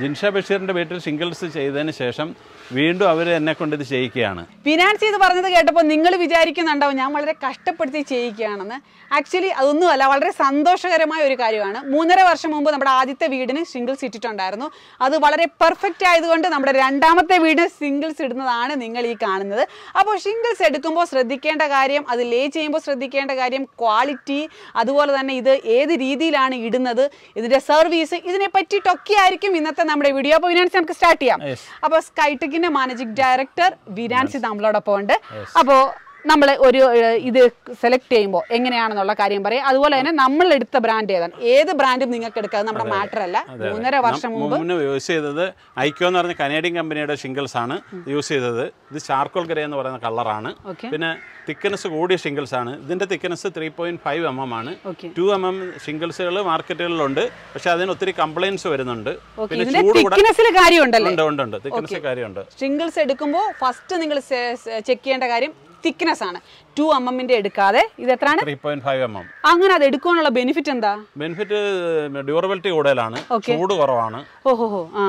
ജിൻഷ ബഷീറിന്റെ വീട്ടിൽ സിംഗിൾസ് ചെയ്തതിന് ശേഷം വീണ്ടും അവർ എന്നെ കൊണ്ട് ഇത് ചെയ്യിക്കുകയാണ്. ഫിനാൻസ് ചെയ്ത് പറഞ്ഞത് കേട്ടപ്പോൾ നിങ്ങൾ വിചാരിക്കുന്നുണ്ടാവും ഞാൻ വളരെ കഷ്ടപ്പെടുത്തി ചെയ്യിക്കുകയാണെന്ന്. ആക്ച്വലി അതൊന്നുമല്ല വളരെ സന്തോഷകരമായ ഒരു കാര്യമാണ്. മൂന്നര വർഷം മുമ്പ് നമ്മുടെ ആദ്യത്തെ വീടിന് സിംഗിൾസ് ഇട്ടിട്ടുണ്ടായിരുന്നു. അത് വളരെ പെർഫെക്റ്റ് ആയതുകൊണ്ട് നമ്മുടെ രണ്ടാമത്തെ വീടിന് സിംഗിൾസ് ഇടുന്നതാണ് നിങ്ങൾ ഈ കാണുന്നത്. അപ്പോൾ സിംഗിൾസ് എടുക്കുമ്പോൾ ശ്രദ്ധിക്കേണ്ട കാര്യം അത് ലേ ചെയ്യുമ്പോൾ ശ്രദ്ധിക്കേണ്ട കാര്യം ക്വാളിറ്റി അതുപോലെ തന്നെ ഇത് ഏത് രീതിയിലാണ് ഇടുന്നത് ഇതിന്റെ സർവീസ് ഇതിനെ പറ്റിയിട്ടൊക്കെ ആയിരിക്കും ഇന്നത്തെ നമ്മുടെ വീഡിയോ അപ്പോൾ വിനാൻസി നമുക്ക് സ്റ്റാർട്ട് ചെയ്യാം. അപ്പൊ അപ്പോൾ സ്കൈടെക്കിന്റെ മാനേജിംഗ് ഡയറക്ടർ വിനാൻസി നമ്മളോടൊപ്പം ഉണ്ട് അപ്പോൾ നമ്മൾ ഒരു ഇത് സെലക്ട് ചെയ്യുമ്പോൾ എങ്ങനെയാണെന്നുള്ള കാര്യം പറയും. അതുപോലെ തന്നെ നമ്മൾ എടുത്ത ബ്രാൻഡ് ഏതാണ്? ഏത് ബ്രാൻഡും നിങ്ങൾക്ക് എടുക്കുക നമ്മുടെ മാറ്റർ അല്ല. മൂന്നര വർഷം മുമ്പ് യൂസ് ചെയ്തത് ഐക്യോ എന്ന് പറഞ്ഞ കനേഡിയൻ കമ്പനിയുടെ ഷിംഗിൾസ് ആണ് യൂസ് ചെയ്തത്. ഇത് ചാർക്കോൾ ഗ്രേ എന്ന് പറയുന്ന കളറാണ്. പിന്നെ തിക്കനസ് കൂടിയ ഷിംഗിൾസ് ആണ്. ഇതിന്റെ thickness three point five M M ആണ്. ടു എം എം ഷിംഗിൾസുകൾ മാർക്കറ്റുകളിലുണ്ട് പക്ഷെ അതിന് ഒത്തിരി കംപ്ലൈൻസ് വരുന്നുണ്ട്. പിന്നെ തിക്നെസ്സിൽ കാര്യമുണ്ടല്ലേ? ഉണ്ട് ഉണ്ട് ഉണ്ട്. തിക്നെസ് കാര്യമുണ്ട്. സിംഗിൾസ് എടുക്കുമ്പോൾ ഫസ്റ്റ് നിങ്ങൾ ചെക്ക് ചെയ്യേണ്ട കാര്യം തിക്നെസ് ആണ്. ടു എം എമ്മിന്റെ എടുക്കാതെ ഇത് എത്രയാണ്? അങ്ങനെ അത് എടുക്കാനുള്ള ബെനിഫിറ്റ് എന്താ? ബെനിഫിറ്റ് ഡ്യൂറബിലിറ്റി കൂടുതലാണ്. ചൂട് കുറവാണ്. ഓഹോ ആ.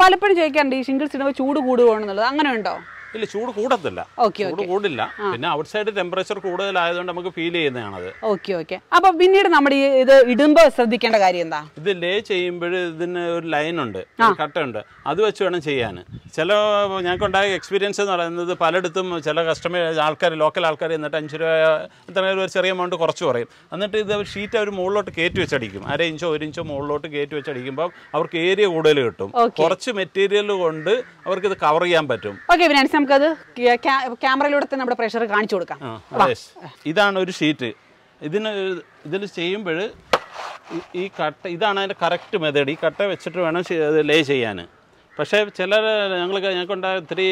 പലപ്പോഴും ചോദിക്കാറുണ്ട് ഈ സിംഗിൾ ഇടുമ്പോൾ ചൂട് കൂടുകയാണെന്നുള്ളത് അങ്ങനെ ഉണ്ടോ? ഇല്ല ചൂട് കൂടത്തില്ല. ചൂട് കൂടില്ല. പിന്നെ ഔട്ട് സൈഡ് ടെമ്പറേച്ചർ കൂടുതലായതുകൊണ്ട് നമുക്ക് ഫീൽ ചെയ്യുന്നതാണത്. Okay okay. അപ്പൊ പിന്നീട് നമ്മുടെ ഇത് ഇടുമ്പോ ശ്രദ്ധിക്കേണ്ട കാര്യം എന്താ? ഇത് ലേ ചെയ്യുമ്പോൾ ഇതിന് ഒരു ലൈൻ ഉണ്ട് കട്ടുണ്ട് അത് വെച്ച് വേണം ചെയ്യാൻ. ചില ഞങ്ങൾക്ക് ഉണ്ടായ എക്സ്പീരിയൻസ് എന്ന് പറയുന്നത് പലയിടത്തും ചില കസ്റ്റമർ ആൾക്കാർ ലോക്കൽ ആൾക്കാർ എന്നിട്ട് അഞ്ച് രൂപ എത്ര ഒരു ചെറിയ എമൗണ്ട് കുറച്ച് പറയും. എന്നിട്ട് ഇത് ഷീറ്റ് അവർ മുകളിലോട്ട് കയറ്റി വെച്ചടിക്കും. അര ഇഞ്ചോ ഒരു ഇഞ്ചോ മുകളിലോട്ട് കയറ്റി വെച്ചടിക്കുമ്പോൾ അവർക്ക് ഏരിയ കൂടുതൽ കിട്ടും. കുറച്ച് മെറ്റീരിയൽ കൊണ്ട് അവർക്ക് ഇത് കവർ ചെയ്യാൻ പറ്റും. ഓക്കെ നമുക്കത് ക്യാ- ക്യാ- ക്യാമറയിലൂടെ തന്നെ നമ്മുടെ പ്രഷർ കാണിച്ചു കൊടുക്കാം. ഇതാണ് ഒരു ഷീറ്റ്. ഇതിന് ഇതിൽ ചെയ്യുമ്പോൾ ഈ കട്ട ഇതാണ് അതിന്റെ കറക്റ്റ് മെത്തേഡ് ഈ കട്ട വെച്ചിട്ട് വേണം ലേ ചെയ്യാൻ. പക്ഷേ ചില ഞങ്ങൾക്ക് ഞങ്ങൾക്കുണ്ടായ ഒത്തിരി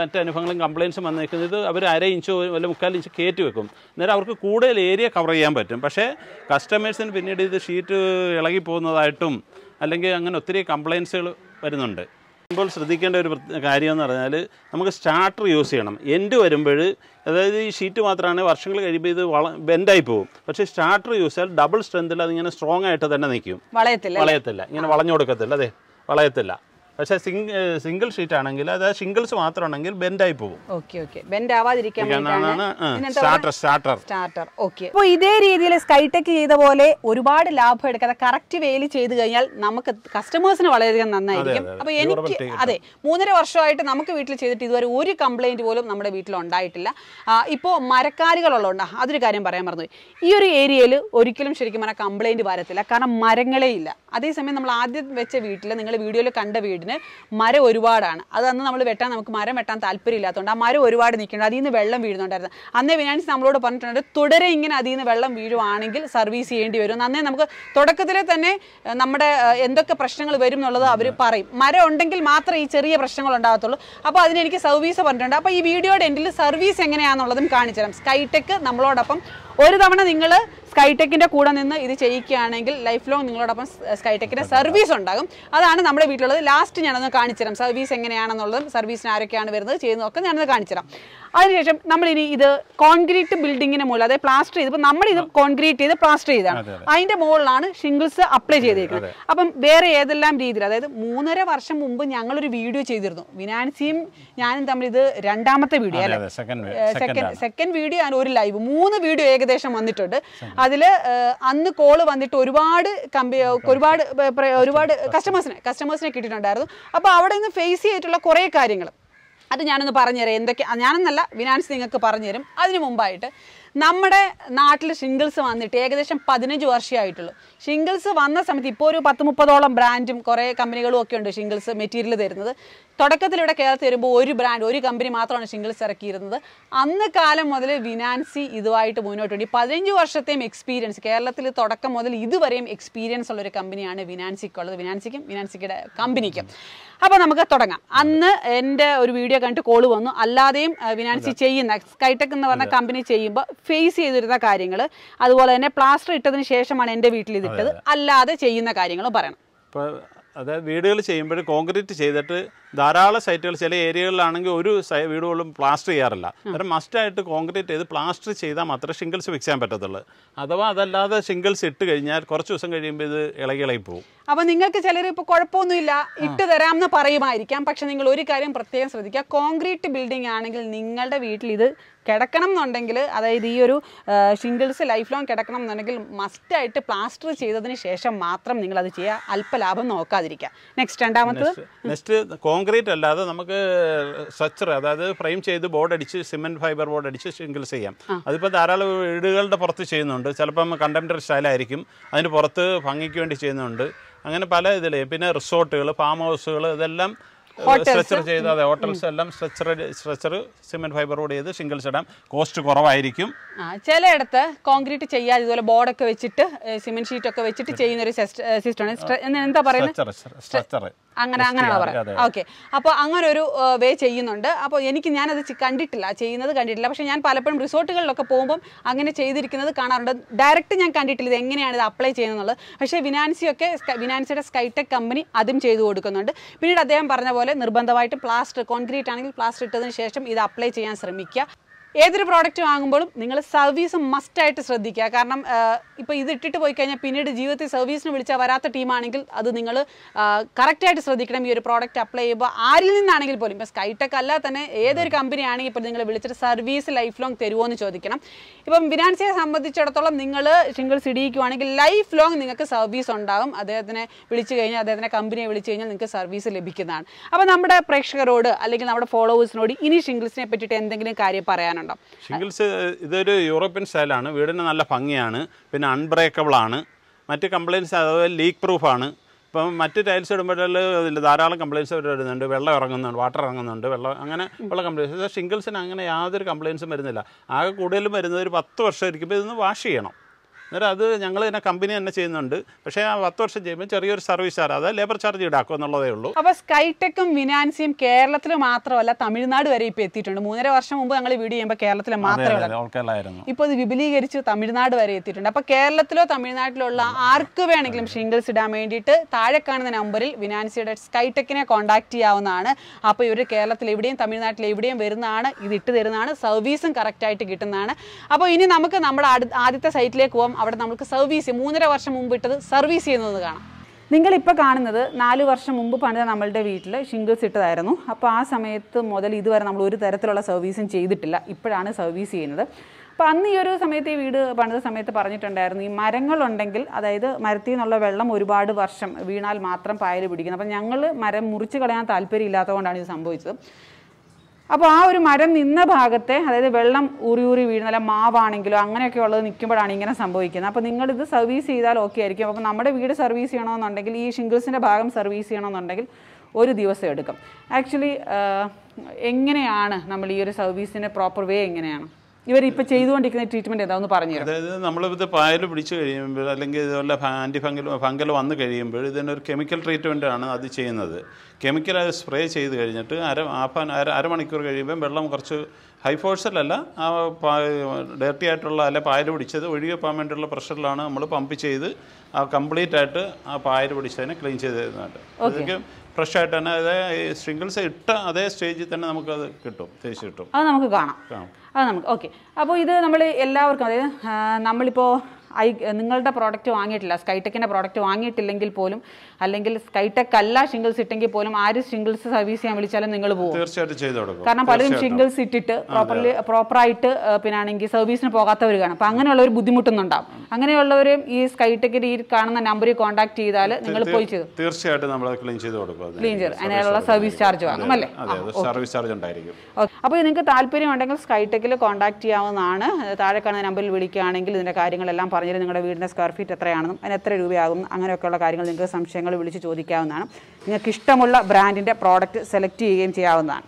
മറ്റു അനുഭവങ്ങളും കംപ്ലയിൻസും വന്നിരിക്കുന്നത് അവർ അര ഇഞ്ചോ വല്ല മുക്കാൽ ഇഞ്ച് കയറ്റി വെക്കും. അന്നേരം അവർക്ക് കൂടുതൽ ഏരിയ കവർ ചെയ്യാൻ പറ്റും. പക്ഷേ കസ്റ്റമേഴ്സിന് പിന്നീട് ഇത് ഷീറ്റ് ഇളകി പോകുന്നതായിട്ടും അല്ലെങ്കിൽ അങ്ങനെ ഒത്തിരി കംപ്ലയിൻസുകൾ വരുന്നുണ്ട്. ഇപ്പോൾ ശ്രദ്ധിക്കേണ്ട ഒരു കാര്യം എന്ന് പറഞ്ഞാൽ നമുക്ക് സ്റ്റാർട്ടർ യൂസ് ചെയ്യണം. എൻഡ് വരുമ്പോൾ അതായത് ഈ ഷീറ്റ് മാത്രമാണ് വർഷങ്ങൾ കഴിയുമ്പോൾ ഇത് വള ബെൻഡായി പോകും. പക്ഷേ സ്റ്റാർട്ടർ യൂസ് ചെയ്താൽ ഡബിൾ സ്ട്രെങ്തിൽ അതിങ്ങനെ സ്ട്രോങ് ആയിട്ട് തന്നെ നിൽക്കും. വളയത്തില്ല വളയത്തില്ല. ഇങ്ങനെ വളഞ്ഞു കൊടുക്കത്തില്ല. അതെ വളയത്തില്ല. പക്ഷേ സിംഗിൾ ഷീറ്റ് ആണെങ്കിൽ അത് ഷിംഗിൾസ് മാത്രമാണെങ്കിൽ ബെൻഡായി പോകും. Okay okay. ബെൻഡ് ആവാതിരിക്കാൻ സ്റ്റാർട്ടർ സ്റ്റാർട്ടർ. സ്റ്റാർട്ടർ. ഓക്കെ. അപ്പോൾ ഇതേ രീതിയിൽ സ്കൈടെക് ചെയ്ത പോലെ ഒരുപാട് ലാഭം എടുക്കാതെ കറക്റ്റ് വേലി ചെയ്ത് കഴിഞ്ഞാൽ നമുക്ക് കസ്റ്റമേഴ്സിന് വളരെയധികം നന്നായിരിക്കും. അപ്പോൾ എനിക്ക് അതെ മൂന്നര വർഷമായിട്ട് നമുക്ക് വീട്ടിൽ ചെയ്തിട്ട് ഇതുവരെ ഒരു കംപ്ലൈന്റ് പോലും നമ്മുടെ വീട്ടിൽ ഉണ്ടായിട്ടില്ല. ഇപ്പോൾ മരക്കാലുകളുള്ളതുകൊണ്ട് അതൊരു കാര്യം പറയാൻ മറന്നു ഈ ഒരു ഏരിയയിൽ ഒരിക്കലും ശരിക്കും പറഞ്ഞാൽ കംപ്ലൈന്റ് വരത്തില്ല. കാരണം മരങ്ങളേ ഇല്ല. അതേസമയം നമ്മൾ ആദ്യം വെച്ച വീട്ടിൽ നിങ്ങൾ വീഡിയോയിൽ കണ്ട വീടിന് മരം ഒരുപാടാണ്. അത് അന്ന് നമ്മൾ വെട്ടാൻ നമുക്ക് മരം വെട്ടാൻ താല്പര്യമില്ലാത്തതുകൊണ്ട് ആ മരം ഒരുപാട് നിൽക്കുന്നുണ്ട്. അതിൽ നിന്ന് വെള്ളം വീഴുന്നുണ്ടായിരുന്നു. അന്നേ വിനാൻസ് നമ്മളോട് പറഞ്ഞിട്ടുണ്ട് തുടരെ ഇങ്ങനെ അതിൽ നിന്ന് വെള്ളം വീഴുവാണെങ്കിൽ സർവീസ് ചെയ്യേണ്ടി വരും. അന്നേ നമുക്ക് തുടക്കത്തിലെ തന്നെ നമ്മുടെ എന്തൊക്കെ പ്രശ്നങ്ങൾ വരും എന്നുള്ളത് അവർ പറയും. മരം ഉണ്ടെങ്കിൽ മാത്രമേ ഈ ചെറിയ പ്രശ്നങ്ങൾ ഉണ്ടാകത്തുള്ളൂ. അപ്പോൾ അതിനെനിക്ക് സർവീസ് പറഞ്ഞിട്ടുണ്ട്. അപ്പോൾ ഈ വീഡിയോയുടെ എൻഡിൽ സർവീസ് എങ്ങനെയാണെന്നുള്ളതും കാണിച്ചു തരാം. സ്കൈടെക് നമ്മളോടൊപ്പം ഒരു തവണ നിങ്ങൾ സ്കൈടെക്കിന്റെ കൂടെ നിന്ന് ഇത് ചെയ്യിക്കുകയാണെങ്കിൽ ലൈഫ് ലോങ് നിങ്ങളോടൊപ്പം സ്കൈടെക്കിന്റെ സർവീസ് ഉണ്ടാകും. അതാണ് നമ്മുടെ വീട്ടിലുള്ളത്. ലാസ്റ്റ് ഞാനൊന്ന് കാണിച്ചു തരാം സർവീസ് എങ്ങനെയാണെന്നുള്ളതും സർവീസിന് ആരൊക്കെയാണ് വരുന്നത് ചെയ്യുന്നതൊക്കെ ഞാനൊന്ന് കാണിച്ചു തരാം അതിനുശേഷം നമ്മളിനി ഇത് കോൺക്രീറ്റ് ബിൽഡിങ്ങിന് മുകളിൽ അതായത് പ്ലാസ്റ്റർ ചെയ്ത് ഇപ്പം നമ്മളിത് കോൺക്രീറ്റ് ചെയ്ത് പ്ലാസ്റ്റർ ചെയ്താണ്. അതെ, അതെ. അതിന്റെ മുകളിലാണ് ഷിംഗിൾസ് അപ്ലൈ ചെയ്തേക്കുന്നത്. അപ്പം വേറെ ഏതെല്ലാം രീതിയിൽ അതായത് മൂന്നര വർഷം മുമ്പ് ഒരു വീഡിയോ ചെയ്തിരുന്നു. വിനാൻസിയും ഞാനും തമ്മിൽ ഇത് രണ്ടാമത്തെ വീഡിയോ അല്ലേ? സെക്കൻഡ് സെക്കൻഡ് സെക്കൻഡ് വീഡിയോ ആണ് ഒരു ലൈവ് മൂന്ന് വീഡിയോ ഏകദേശം വന്നിട്ടുണ്ട്. അതിൽ അന്ന് കോൾ വന്നിട്ട് ഒരുപാട് കമ്പി ഒരുപാട് ഒരുപാട് കസ്റ്റമേഴ്സിനെ കസ്റ്റമേഴ്സിനെ കിട്ടിയിട്ടുണ്ടായിരുന്നു. അപ്പോൾ അവിടെ നിന്ന് ഫേസ് ചെയ്തിട്ടുള്ള കുറേ കാര്യങ്ങൾ അത് ഞാനൊന്ന് പറഞ്ഞുതരാം. എന്തൊക്കെ ഞാനെന്നല്ല വിനാൻസ് നിങ്ങൾക്ക് പറഞ്ഞുതരും. അതിന് മുമ്പായിട്ട് നമ്മുടെ നാട്ടിൽ ഷിംഗിൾസ് വന്നിട്ട് ഏകദേശം പതിനഞ്ച് വർഷമായിട്ടുള്ളൂ. ഷിംഗിൾസ് വന്ന സമയത്ത് ഇപ്പോൾ ഒരു പത്ത് മുപ്പതോളം ബ്രാൻഡും കുറേ കമ്പനികളും ഒക്കെ ഉണ്ട് ഷിംഗിൾസ് മെറ്റീരിയൽ തരുന്നത്. തുടക്കത്തിൽ ഇവിടെ കേരളത്തിൽ വരുമ്പോൾ ഒരു ബ്രാൻഡ് ഒരു കമ്പനി മാത്രമാണ് ഷിംഗിൾസ് ഇറക്കിയിരുന്നത്. അന്ന് കാലം മുതൽ വിനാൻസി ഇതുമായിട്ട് മുന്നോട്ട് വേണ്ടി പതിനഞ്ച് വർഷത്തെയും എക്സ്പീരിയൻസ് കേരളത്തിൽ തുടക്കം മുതൽ ഇതുവരെയും എക്സ്പീരിയൻസ് ഉള്ള ഒരു കമ്പനിയാണ് വിനാൻസിക്കുള്ളത് വിനാൻസിക്കും വിനാൻസിക്കയുടെ കമ്പനിക്കും അപ്പോൾ നമുക്ക് തുടങ്ങാം. അന്ന് എന്റെ ഒരു വീഡിയോ കണ്ടിട്ട് കോൾ വന്നു. അല്ലാതെയും വിനാൻസി ചെയ്യുന്ന സ്കൈടെക് എന്ന് പറഞ്ഞ കമ്പനി ചെയ്യുമ്പോൾ ഫേസ് ചെയ്തിരുന്ന കാര്യങ്ങൾ അതുപോലെ തന്നെ പ്ലാസ്റ്റർ ഇട്ടതിന് ശേഷമാണ് എന്റെ വീട്ടിൽ ഇതിട്ടത് അല്ലാതെ ചെയ്യുന്ന കാര്യങ്ങൾ പറയണം. അതായത് വീടുകൾ ചെയ്യുമ്പോൾ കോൺക്രീറ്റ് ചെയ്തിട്ട് ധാരാളം സൈറ്റുകൾ ചില ഏരിയകളിലാണെങ്കിൽ ഒരു സൈ വീടുകളും പ്ലാസ്റ്റർ ചെയ്യാറില്ല. അത് മസ്റ്റായിട്ട് കോൺക്രീറ്റ് ചെയ്ത് പ്ലാസ്റ്റർ ചെയ്താൽ മാത്രമേ ഷിംഗിൾസ് ഫിക്സ് ചെയ്യാൻ പറ്റത്തുള്ളൂ. അഥവാ അതല്ലാതെ ഷിംഗിൾസ് ഇട്ട് കഴിഞ്ഞാൽ കുറച്ച് ദിവസം കഴിയുമ്പോൾ ഇത് ഇളകി ഇളകി പോകും. അപ്പൊ നിങ്ങൾക്ക് ചിലർ ഇപ്പൊ കുഴപ്പമൊന്നുമില്ല ഇട്ട് തരാമെന്ന് പറയുമായിരിക്കാം. പക്ഷെ നിങ്ങൾ ഒരു കാര്യം പ്രത്യേകം ശ്രദ്ധിക്കുക. കോൺക്രീറ്റ് ബിൽഡിംഗ് ആണെങ്കിൽ നിങ്ങളുടെ വീട്ടിൽ ഇത് കിടക്കണം എന്നുണ്ടെങ്കിൽ അതായത് ഈ ഒരു ഷിംഗിൾസ് ലൈഫ് ലോങ് കിടക്കണം എന്നുണ്ടെങ്കിൽ മസ്റ്റായിട്ട് പ്ലാസ്റ്റർ ചെയ്തതിന് ശേഷം മാത്രം നിങ്ങൾ അത് ചെയ്യുക. അല്പലാഭം നോക്കാതിരിക്കുക നെക്സ്റ്റ് രണ്ടാമത്തത്? നെക്സ്റ്റ് കോൺക്രീറ്റ് അല്ലാതെ നമുക്ക് സ്ട്രക്ചർ അതായത് ഫ്രെയിം ചെയ്ത് ബോർഡ് അടിച്ച് സിമെന്റ് ഫൈബർ ബോർഡ് അടിച്ച് ഷിംഗിൾസ് ചെയ്യാം. അതിപ്പോൾ ധാരാളം വീടുകളുടെ പുറത്ത് ചെയ്യുന്നുണ്ട്. ചിലപ്പം കണ്ടംപററി സ്റ്റൈലായിരിക്കും. അതിന് പുറത്ത് ഭംഗിക്ക് വേണ്ടി ചെയ്യുന്നുണ്ട്. അങ്ങനെ പല ഇതിൽ പിന്നെ റിസോർട്ടുകൾ ഫാം ഹൗസുകൾ ഇതെല്ലാം സ്ട്രെച്ചർ ചെയ്ത് അതെ ഹോട്ടൽസ് എല്ലാം structure structure cement fibre board ചെയ്ത് ഷിംഗിൾസ് ഇടാം. കോസ്റ്റ് കുറവായിരിക്കും. ചിലയിടത്ത് കോൺക്രീറ്റ് ചെയ്യാതെ ഇതുപോലെ ബോർഡൊക്കെ വെച്ചിട്ട് സിമെന്റ് ഷീറ്റ് ഒക്കെ വെച്ചിട്ട് ചെയ്യുന്ന ഒരു സിസ്റ്റമാണ് എന്താ പറയുന്നത് സ്ട്രെച്ചർ അങ്ങനെ അങ്ങനെയാണ് പറയുന്നത്. ഓക്കെ അപ്പോൾ അങ്ങനെ ഒരു വേ ചെയ്യുന്നുണ്ട്. അപ്പോൾ എനിക്ക് ഞാനത് കണ്ടിട്ടില്ല. ചെയ്യുന്നത് കണ്ടിട്ടില്ല. പക്ഷേ ഞാൻ പലപ്പോഴും റിസോർട്ടുകളിലൊക്കെ പോകുമ്പം അങ്ങനെ ചെയ്തിരിക്കുന്നത് കാണാറുണ്ട്. ഡയറക്റ്റ് ഞാൻ കണ്ടിട്ടില്ല ഇത് എങ്ങനെയാണ് ഇത് അപ്ലൈ ചെയ്യുന്നത് പക്ഷേ വിനാൻസിയൊക്കെ വിനാൻസിയുടെ സ്കൈടെക് കമ്പനി അതും ചെയ്തു കൊടുക്കുന്നുണ്ട്. പിന്നീട് അദ്ദേഹം പറഞ്ഞ പോലെ നിർബന്ധമായിട്ട് പ്ലാസ്റ്റർ കോൺക്രീറ്റ് ആണെങ്കിൽ പ്ലാസ്റ്റർ ഇട്ടതിന് ശേഷം ഇത് അപ്ലൈ ചെയ്യാൻ ശ്രമിക്കുക. ഏതൊരു പ്രോഡക്റ്റ് വാങ്ങുമ്പോഴും നിങ്ങൾ സർവീസ് മസ്റ്റായിട്ട് ശ്രദ്ധിക്കുക. കാരണം ഇപ്പോൾ ഇത് ഇട്ടിട്ട് പോയി കഴിഞ്ഞാൽ പിന്നീട് ജീവിതത്തിൽ സർവീസിന് വിളിച്ചാൽ വരാത്ത ടീമാണെങ്കിൽ അത് നിങ്ങൾ കറക്റ്റായിട്ട് ശ്രദ്ധിക്കണം ഈ ഒരു പ്രോഡക്റ്റ് അപ്ലൈ ചെയ്യുമ്പോൾ ആരിൽ നിന്നാണെങ്കിൽ പോലും ഇപ്പോൾ സ്കൈടെക് അല്ല തന്നെ ഏതൊരു കമ്പനി ആണെങ്കിൽ ഇപ്പോൾ നിങ്ങൾ വിളിച്ചിട്ട് സർവീസ് ലൈഫ് ലോങ് തരുമോ എന്ന് ചോദിക്കണം. ഇപ്പം ഫിനാൻസിയെ സംബന്ധിച്ചിടത്തോളം നിങ്ങൾ ഷിംഗിൾസ് സിഡിയിക്കുവാണെങ്കിൽ ലൈഫ് ലോങ് നിങ്ങൾക്ക് സർവീസ് ഉണ്ടാകും അദ്ദേഹത്തിനെ വിളിച്ചു കഴിഞ്ഞാൽ അദ്ദേഹത്തിനെ കമ്പനിയെ വിളിച്ചു കഴിഞ്ഞാൽ നിങ്ങൾക്ക് സർവീസ് ലഭിക്കുന്നതാണ്. അപ്പോൾ നമ്മുടെ പ്രേക്ഷകരോട് അല്ലെങ്കിൽ നമ്മുടെ ഫോളോവേഴ്സിനോട് ഇനി ഷിംഗിൾസിനെ പറ്റിയിട്ട് എന്തെങ്കിലും കാര്യം പറയാനുണ്ടോ? ഷിംഗിൾസ് ഇതൊരു യൂറോപ്യൻ സ്റ്റൈലാണ് വീടിന് നല്ല ഭംഗിയാണ്. പിന്നെ അൺബ്രേക്കബിൾ ആണ്. മറ്റ് കംപ്ലയിൻസ് അതായത് ലീക്ക് പ്രൂഫാണ് ഇപ്പം മറ്റ് ടൈൽസ് ഇടുമ്പോഴല്ല ധാരാളം കംപ്ലയിൻസ് വരുന്നുണ്ട് വെള്ളം ഇറങ്ങുന്നുണ്ട് വാട്ടർ ഇറങ്ങുന്നുണ്ട് വെള്ളം അങ്ങനെ ഉള്ള കംപ്ലയിൻസ് ഷിംഗിൾസിന് അങ്ങനെ യാതൊരു കംപ്ലയിൻസും വരുന്നില്ല. ആകെ കൂടുതലും വരുന്നത് ഒരു പത്ത് വർഷം ഇരിക്കുമ്പോൾ ഇതൊന്ന് വാഷ് ചെയ്യണം. അന്നേരം അത് ഞങ്ങൾ തന്നെ കമ്പനി തന്നെ ചെയ്യുന്നുണ്ട്. പക്ഷേ ആ പത്ത് വർഷം ചെയ്യുമ്പോൾ ചെറിയൊരു സർവീസ് ചാർജ് അതായത് ലേബർ ചാർജ് ഈടാക്കും എന്നുള്ളതേ ഉള്ളൂ. അപ്പോൾ സ്കൈടെക്കും വിനാൻസിയും കേരളത്തിൽ മാത്രമല്ല തമിഴ്നാട് വരെ ഇപ്പോൾ എത്തിയിട്ടുണ്ട്. മൂന്നര വർഷം മുമ്പ് ഞങ്ങൾ വീട് ചെയ്യുമ്പോൾ കേരളത്തിൽ മാത്രമേ ഇപ്പോൾ ഇത് വിപുലീകരിച്ച് തമിഴ്നാട് വരെ എത്തിയിട്ടുണ്ട്. അപ്പോൾ കേരളത്തിലോ തമിഴ്നാട്ടിലോ ഉള്ള ആർക്ക് വേണമെങ്കിലും ഷിംഗിൾസ് ഇടാൻ വേണ്ടിയിട്ട് താഴെ കാണുന്ന നമ്പറിൽ വിനാൻസിയുടെ സ്കൈടെക്കിനെ കോൺടാക്ട് ചെയ്യാവുന്നതാണ്. അപ്പോൾ ഇവർ കേരളത്തിൽ എവിടെയും തമിഴ്നാട്ടിൽ എവിടെയും വരുന്നതാണ് ഇത് ഇട്ട് തരുന്നതാണ് സർവീസും കറക്റ്റായിട്ട് കിട്ടുന്നതാണ്. അപ്പോൾ ഇനി നമുക്ക് നമ്മുടെ ആദ്യത്തെ സൈറ്റിലേക്ക് പോകാം അവിടെ നമുക്ക് സർവീസ് മൂന്നര വർഷം മുമ്പ് ഇട്ടത് സർവീസ് ചെയ്യുന്നത് കാണാം. നിങ്ങളിപ്പോൾ കാണുന്നത് നാല് വർഷം മുമ്പ് പണിത നമ്മളുടെ വീട്ടിൽ ഷിംഗിൾസ് ഇട്ടതായിരുന്നു. അപ്പോൾ ആ സമയത്ത് മുതൽ ഇതുവരെ നമ്മൾ ഒരു തരത്തിലുള്ള സർവീസും ചെയ്തിട്ടില്ല. ഇപ്പോഴാണ് സർവീസ് ചെയ്യുന്നത്. അപ്പോൾ അന്ന് ഈ ഒരു സമയത്ത് ഈ വീട് പണിത സമയത്ത് പറഞ്ഞിട്ടുണ്ടായിരുന്നു ഈ മരങ്ങളുണ്ടെങ്കിൽ അതായത് മരത്തിൽ നിന്നുള്ള വെള്ളം ഒരുപാട് വർഷം വീണാൽ മാത്രം പായൽ പിടിക്കുന്നത്. അപ്പം ഞങ്ങൾ മരം മുറിച്ച് കളയാൻ താല്പര്യം ഇല്ലാത്തതുകൊണ്ടാണ് ഇത് സംഭവിച്ചത്. അപ്പോൾ ആ ഒരു മരം നിന്ന ഭാഗത്തെ അതായത് വെള്ളം ഊറി ഊറി വീഴുന്ന അല്ല മാവാണെങ്കിലോ അങ്ങനെയൊക്കെ ഉള്ളത് നിൽക്കുമ്പോഴാണ് ഇങ്ങനെ സംഭവിക്കുന്നത്. അപ്പോൾ നിങ്ങളിത് സർവീസ് ചെയ്താൽ ഓക്കെ ആയിരിക്കും. അപ്പോൾ നമ്മുടെ വീട് സർവീസ് ചെയ്യണമെന്നുണ്ടെങ്കിൽ ഈ ഷിംഗിൾസിന്റെ ഭാഗം സർവീസ് ചെയ്യണമെന്നുണ്ടെങ്കിൽ ഒരു ദിവസം എടുക്കും. ആക്ച്വലി എങ്ങനെയാണ് നമ്മൾ ഈ ഒരു സർവീസിന്റെ പ്രോപ്പർ വേ എങ്ങനെയാണ്? ഇവർ ഇപ്പോൾ ചെയ്തുകൊണ്ടിരിക്കുന്ന ട്രീറ്റ്മെന്റ് എന്താണെന്ന് പറഞ്ഞു അതായത് നമ്മളിത് പായൽ പിടിച്ച് കഴിയുമ്പോൾ അല്ലെങ്കിൽ ഇതുപോലെ ആന്റി ഫംഗൽ ഫംഗൽ വന്നു കഴിയുമ്പോൾ ഇതിനൊരു കെമിക്കൽ ട്രീറ്റ്മെന്റ് ആണ് അത് ചെയ്യുന്നത്. കെമിക്കൽ അത് സ്പ്രേ ചെയ്ത് കഴിഞ്ഞിട്ട് അര ഹാഫ് അര അരമണിക്കൂർ കഴിയുമ്പോൾ വെള്ളം കുറച്ച് ഹൈ ഫോഴ്സിലല്ല. ആ ഡേർട്ടി ആയിട്ടുള്ള അല്ലെ പായൽ പിടിച്ചത് ഒഴുകി പോകാൻ വേണ്ടിയുള്ള പ്രഷറിലാണ് നമ്മൾ പമ്പ് ചെയ്ത് ആ കംപ്ലീറ്റ് ആയിട്ട് ആ പായൽ പിടിച്ചതിനെ ക്ലീൻ ചെയ്ത് തരുന്നുണ്ട് അതൊക്കെ ഫ്രഷ് ആയിട്ട് തന്നെ അതായത് സ്ട്രിങ്കിൾസ് ഇട്ട അതേ സ്റ്റേജിൽ തന്നെ നമുക്ക് അത് കിട്ടും തേച്ച് കിട്ടും. അത് നമുക്ക് കാണാം. അത് നമുക്ക് ഓക്കെ. അപ്പോൾ ഇത് നമ്മൾ എല്ലാവർക്കും അതായത് നമ്മളിപ്പോൾ ഐ നിങ്ങളുടെ പ്രോഡക്റ്റ് വാങ്ങിയിട്ടില്ല സ്കൈടെക്കിന്റെ പ്രോഡക്റ്റ് വാങ്ങിയിട്ടില്ലെങ്കിൽ പോലും അല്ലെങ്കിൽ സ്കൈടെക് അല്ല ഷിംഗിൾസ് ഇട്ടെങ്കിൽ പോലും ആര് ഷിംഗിൾസ് സർവീസ് ചെയ്യാൻ വിളിച്ചാലും നിങ്ങൾ പോകും. തീർച്ചയായിട്ടും കാരണം പലരും ഷിംഗിൾസ് ഇട്ടിട്ട് പ്രോപ്പർലി പ്രോപ്പറായിട്ട് പിന്നാണെങ്കിൽ സർവീസിന് പോകാത്തവർ കാണും. അങ്ങനെയുള്ള ഒരു ബുദ്ധിമുട്ടുന്നുണ്ടാവും. അങ്ങനെയുള്ളവരും ഈ സ്കൈടെക്കിന്റെ ഈ കാണുന്ന നമ്പറിൽ കോൺടാക്ട് ചെയ്താൽ നിങ്ങൾ പോയി ചെയ്തു. തീർച്ചയായിട്ടും നമ്മൾ ക്ലീൻ ചെയ്ത് കൊടുക്കും. ക്ലീൻ ചെയ്ത്. അതിനുള്ള സർവീസ് ചാർജ് വാങ്ങും അല്ലേ? സർവീസ് ചാർജ് ഉണ്ടായിരിക്കും. അപ്പോൾ നിങ്ങൾക്ക് താല്പര്യം ഉണ്ടെങ്കിൽ സ്കൈടെക്കിൽ കോൺടാക്ട് ചെയ്യാവുന്നതാണ്. താഴെ കാണുന്ന നമ്പറിൽ വിളിക്കുകയാണെങ്കിൽ ഇതിന്റെ കാര്യങ്ങളെല്ലാം പറഞ്ഞിട്ട് നിങ്ങളുടെ വീടിന്റെ സ്ക്വയർ ഫീറ്റ് എത്രയാണെന്നും അതിന് എത്ര രൂപയാകും അങ്ങനെയൊക്കെയുള്ള കാര്യങ്ങൾ നിങ്ങൾക്ക് സംശയങ്ങൾ വിളിച്ച് ചോദിക്കാവുന്നതാണ്. നിങ്ങൾക്ക് ഇഷ്ടമുള്ള ബ്രാൻഡിന്റെ പ്രോഡക്റ്റ് സെലക്ട് ചെയ്യുകയും ചെയ്യാവുന്നതാണ്.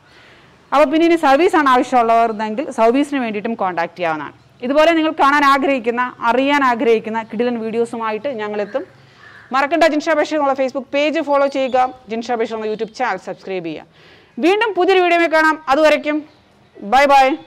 അപ്പോൾ പിന്നെ ഇനി സർവീസാണ് ആവശ്യമുള്ളവരെങ്കിൽ സർവീസിന് വേണ്ടിയിട്ടും കോൺടാക്ട് ചെയ്യാവുന്നതാണ്. ഇതുപോലെ നിങ്ങൾ കാണാൻ ആഗ്രഹിക്കുന്ന അറിയാൻ ആഗ്രഹിക്കുന്ന കിടിലൻ വീഡിയോസുമായിട്ട് ഞങ്ങളെത്തും. മറക്കണ്ട ജിൻഷ ബഷീർ എന്നുള്ള ഫേസ്ബുക്ക് പേജ് ഫോളോ ചെയ്യുക. ജിൻഷ ബഷീർ എന്ന യൂട്യൂബ് ചാനൽ സബ്സ്ക്രൈബ് ചെയ്യുക. വീണ്ടും പുതിയൊരു വീഡിയോയിൽ കാണാം. അതുവരയ്ക്കും ബൈ ബൈ